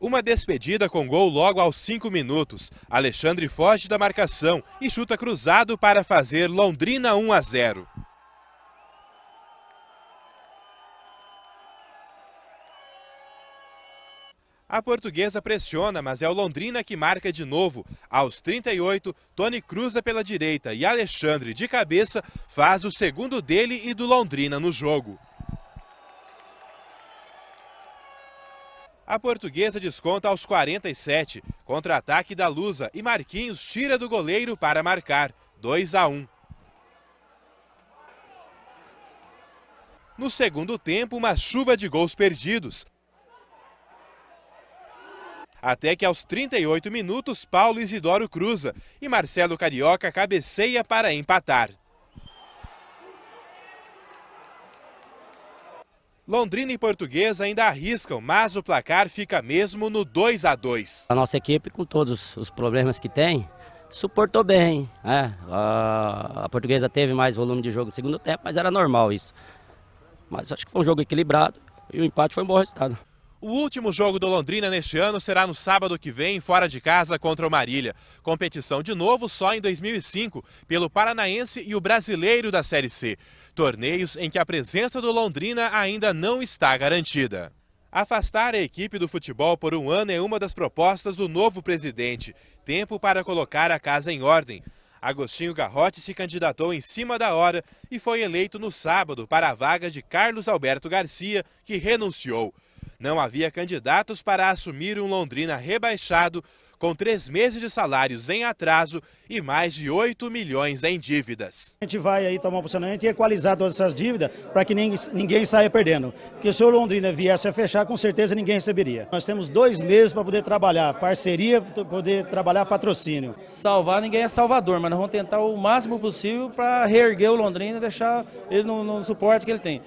Uma despedida com gol logo aos 5 minutos. Alexandre foge da marcação e chuta cruzado para fazer Londrina 1 a 0. A portuguesa pressiona, mas é o Londrina que marca de novo. Aos 38, Tony cruza pela direita e Alexandre, de cabeça, faz o segundo dele e do Londrina no jogo. A portuguesa desconta aos 47, contra-ataque da Lusa e Marquinhos tira do goleiro para marcar, 2 a 1. No segundo tempo, uma chuva de gols perdidos. Até que aos 38 minutos, Paulo Isidoro cruza e Marcelo Carioca cabeceia para empatar. Londrina e Portuguesa ainda arriscam, mas o placar fica mesmo no 2 a 2. A nossa equipe, com todos os problemas que tem, suportou bem. Né? A, a Portuguesa teve mais volume de jogo no segundo tempo, mas era normal isso. Mas acho que foi um jogo equilibrado e o empate foi um bom resultado. O último jogo do Londrina neste ano será no sábado que vem, fora de casa, contra o Marília. Competição de novo só em 2005, pelo Paranaense e o Brasileiro da Série C. Torneios em que a presença do Londrina ainda não está garantida. Afastar a equipe do futebol por um ano é uma das propostas do novo presidente. Tempo para colocar a casa em ordem. Agostinho Garrote se candidatou em cima da hora e foi eleito no sábado para a vaga de Carlos Alberto Garcia, que renunciou. Não havia candidatos para assumir um Londrina rebaixado, com três meses de salários em atraso e mais de 8 milhões em dívidas. A gente vai aí tomar um posicionamento e equalizar todas essas dívidas para que ninguém, ninguém saia perdendo. Porque se o Londrina viesse a fechar, com certeza ninguém receberia. Nós temos dois meses para poder trabalhar, parceria, poder trabalhar patrocínio. Salvar ninguém é salvador, mas nós vamos tentar o máximo possível para reerguer o Londrina e deixar ele no, no suporte que ele tem.